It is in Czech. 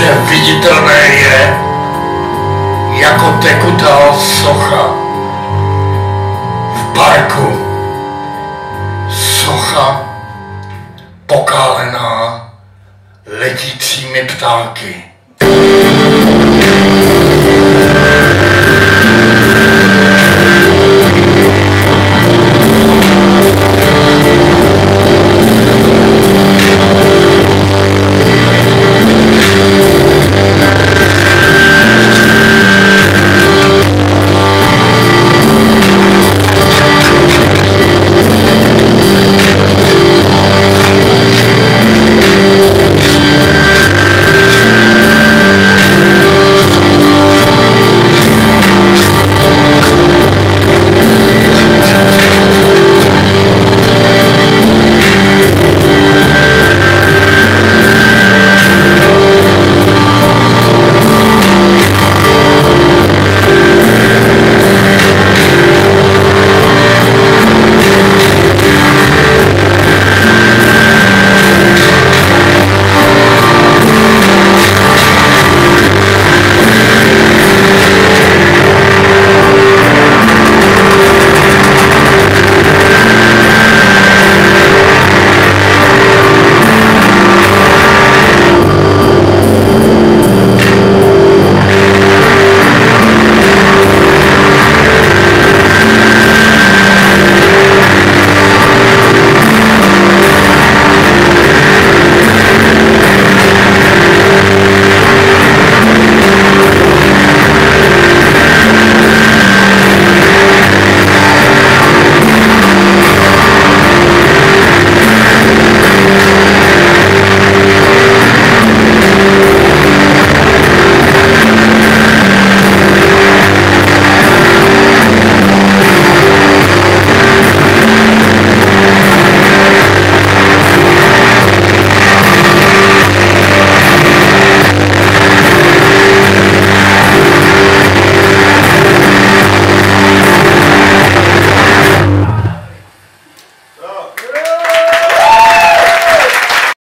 Viditelné je jako tekutá socha v parku. Socha pokálená letícími ptáky.